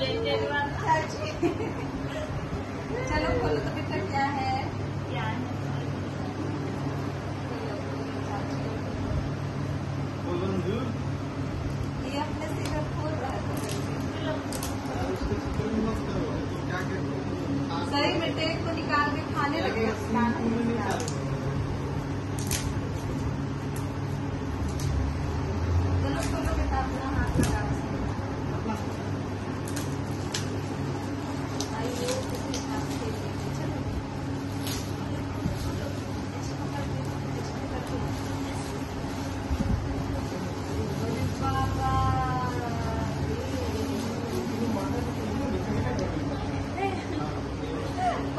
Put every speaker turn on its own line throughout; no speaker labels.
Later
one.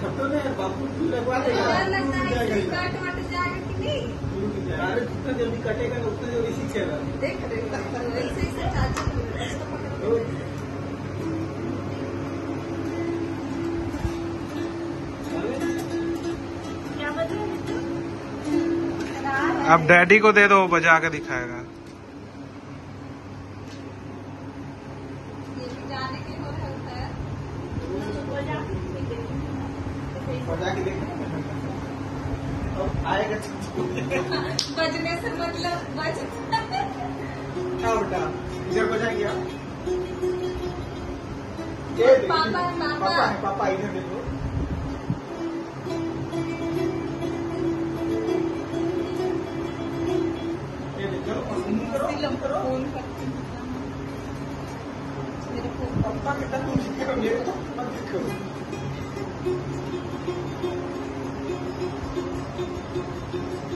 छठो ने बापू लगवा देगा।
और लगता कि कट वट जाएगा कि नहीं?
अरे जितना जल्दी कटेगा उतना जल्दी सीखेगा
देख रहे हो ऐसे ऐसे चाची इसको पकड़ के।
अब डैडी को दे दो बजा के दिखाएगा
ये भी जाने के हो सकता है
बजा के देख। अब आएगा
बजने से मतलब बज
क्या बेटा इधर बजा गया
पापा पापा।
पापा है पापा इधर देखो। ये देखो करो। करो।
फ़ोन करती हूँ मेरे फ़ोन
पापा के तुम मेरे तो मत देखो।